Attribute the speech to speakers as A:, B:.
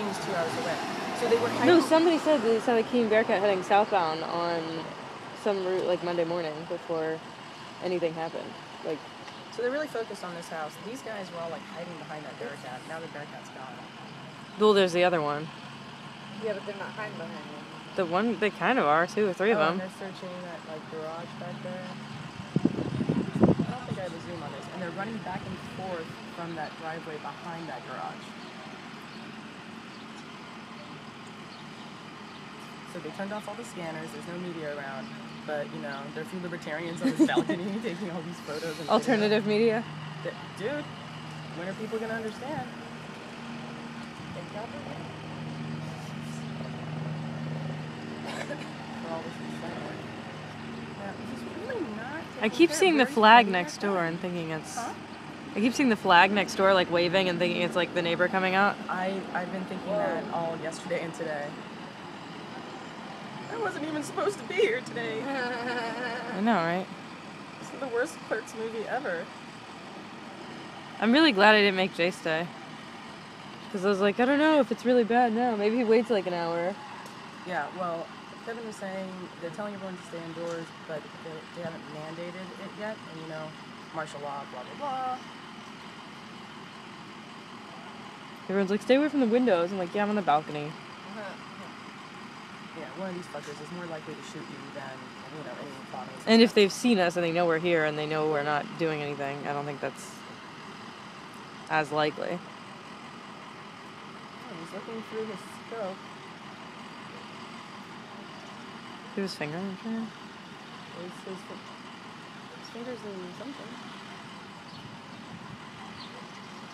A: parking is two hours away. So they were hiding.
B: No, somebody said they saw the King Bearcat heading southbound on some route like Monday morning before anything happened. Like,
A: So they're really focused on this house. These guys were all like hiding behind that Bearcat. Now the Bearcat's gone.
B: well, there's the other one.
C: Yeah, but they're not hiding behind you.
B: The one they kind of are, two or three of
A: oh, and they're searching that like garage back there. I don't think I have a zoom on this. And they're running back and forth from that driveway behind that garage. So they turned off all the scanners. There's no media around. But you know, there are a few libertarians on this balcony taking all these photos. And
B: Alternative media.
A: Th- Dude, when are people gonna understand? For all this excitement. Yeah, this is really not
B: I keep seeing the flag next door and thinking it's.
A: Huh?
B: I keep seeing the flag next door, like waving and thinking it's like the neighbor coming out.
A: I, I've been thinking that all yesterday and today. I wasn't even supposed to be here today.
B: I know, right?
A: This is the worst Clerks movie ever.
B: I'm really glad I didn't make Jay stay. Because I was like, I don't know if it's really bad now. Maybe he waits like an hour.
A: Yeah, well, Kevin was saying they're telling everyone to stay indoors, but they, they haven't mandated it yet, and you know, martial law, blah blah blah.
B: Everyone's like, stay away from the windows. I'm like, yeah, I'm on the balcony.
A: Yeah, one of these fuckers is more likely to shoot you than you know following. us.
B: And if they've seen us and they know we're here and they know we're not doing anything, I don't think that's as likely.
A: Oh, he's looking through his scope.
B: Through his finger?
A: His, his, his fingers in something.